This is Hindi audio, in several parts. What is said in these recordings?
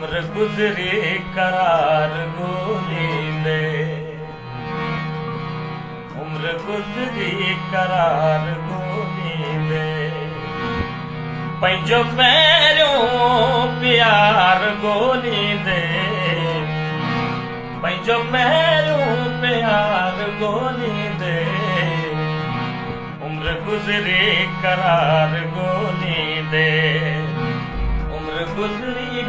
उम्र गुजरी, करार गोली दे उम्र गुजरी, करार गोली दे पंहिंजो पहिरियों प्यार गोली दे पंहिंजो पहिरियों प्यार गोली दे उम्र गुजरी, करार गोली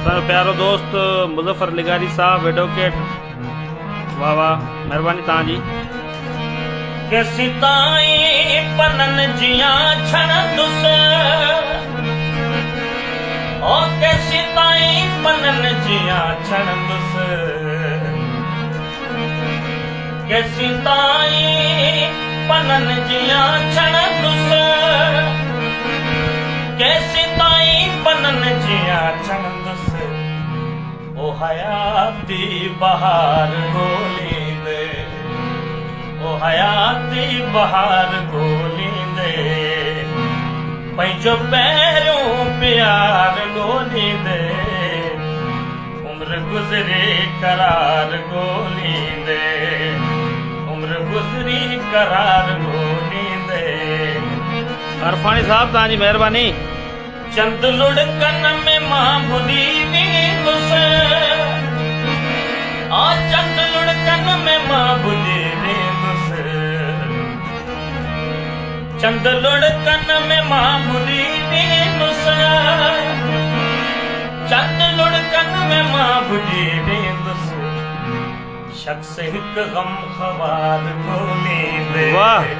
असांजो प्यारो दोस्त मुज़फ़र लिगारी साहब एडवोकेट वाह वाह महिरबानी तव्हांजी के सिताई पनन जिया छणंदुस ओ के सिताई पनन जिया छणंदुस के सिताई पनन जिया छणंदुस के सिताई पनन जिया ओ हयाती बहार गोली दे। ओ हयाती बहार ॻोल्हींदे पंहिंजो पहिरियों प्यार ॻोल्हींदे उम्र गुज़री करार ॻोल्हींदे उम्र गुज़री करार ॻोल्हींदे अरफानी साहब तव्हांजी महिरबानी। चंद लुड़कन में माँ भुली वेंदुसि आ चंद लुड़कन में माँ भुली वेंदुसि चंद लुड़कन में माँ भुली वेंदुसि चंद लुड़कन में माँ भुली वेंदुसि शख्स हिकु गम ख़बार ॻोल्हींदे वाह।